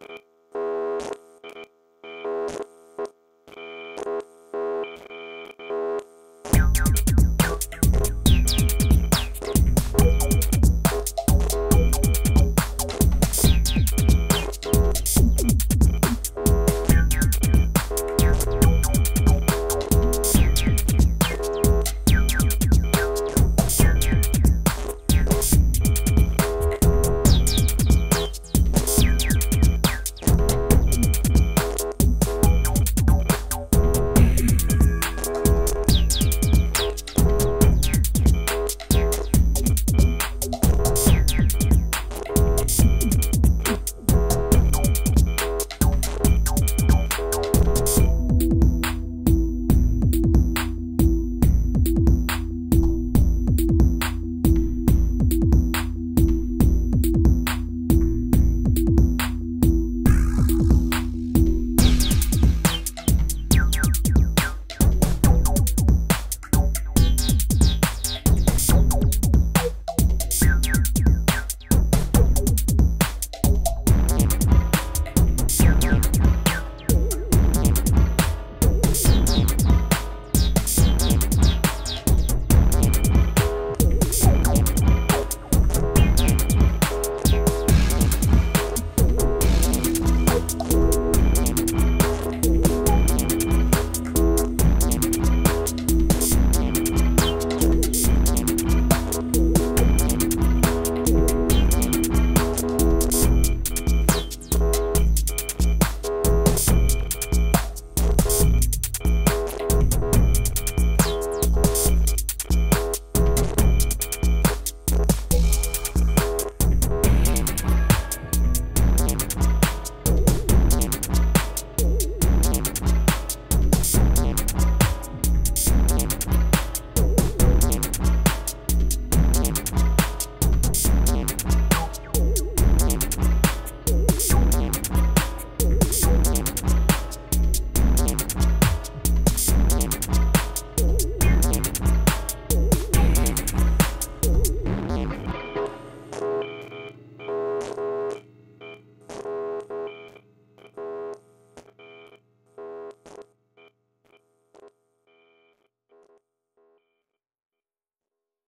Uh,